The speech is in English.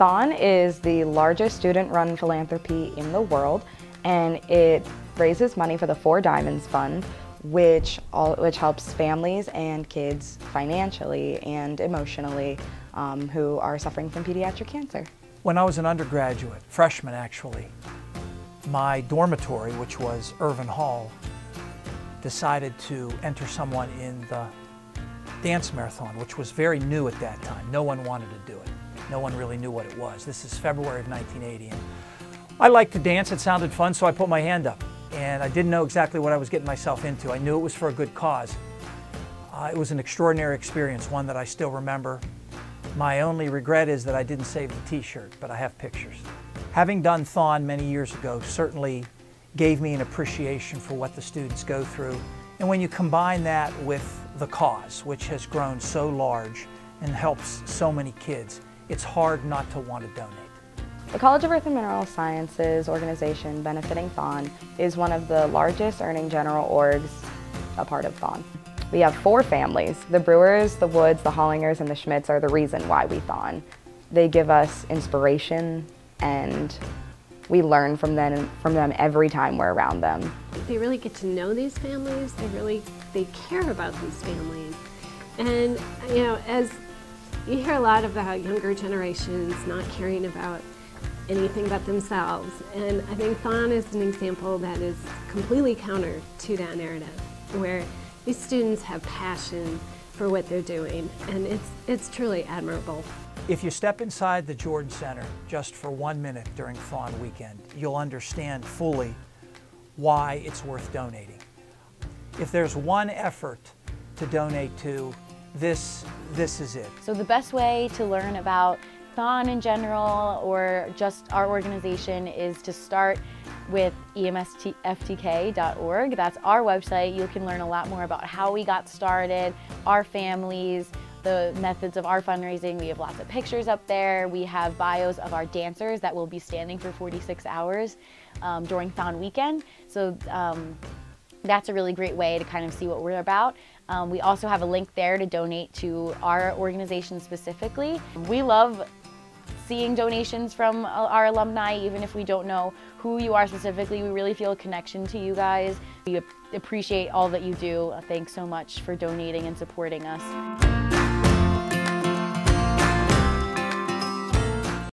Thon is the largest student-run philanthropy in the world, and it raises money for the Four Diamonds Fund, which, all, which helps families and kids financially and emotionally um, who are suffering from pediatric cancer. When I was an undergraduate, freshman actually, my dormitory, which was Irvin Hall, decided to enter someone in the dance marathon, which was very new at that time. No one wanted to do it. No one really knew what it was. This is February of 1980. And I liked to dance, it sounded fun, so I put my hand up. And I didn't know exactly what I was getting myself into. I knew it was for a good cause. Uh, it was an extraordinary experience, one that I still remember. My only regret is that I didn't save the t-shirt, but I have pictures. Having done Thon many years ago certainly gave me an appreciation for what the students go through. And when you combine that with the cause, which has grown so large and helps so many kids, it's hard not to want to donate. The College of Earth and Mineral Sciences organization benefiting Thon is one of the largest earning general orgs a part of Thon. We have four families. The Brewers, the Woods, the Hollingers, and the Schmidts are the reason why we Thon. They give us inspiration and we learn from them, from them every time we're around them. They really get to know these families. They really, they care about these families. And, you know, as you hear a lot about younger generations not caring about anything but themselves. And I think Thon is an example that is completely counter to that narrative, where these students have passion for what they're doing, and it's, it's truly admirable. If you step inside the Jordan Center just for one minute during Thon weekend, you'll understand fully why it's worth donating. If there's one effort to donate to, this, this is it. So the best way to learn about Thon in general or just our organization is to start with emsftk.org. That's our website. You can learn a lot more about how we got started, our families, the methods of our fundraising. We have lots of pictures up there. We have bios of our dancers that will be standing for 46 hours um, during Thon weekend. So um, that's a really great way to kind of see what we're about. Um, we also have a link there to donate to our organization specifically. We love seeing donations from our alumni, even if we don't know who you are specifically. We really feel a connection to you guys. We appreciate all that you do. Thanks so much for donating and supporting us.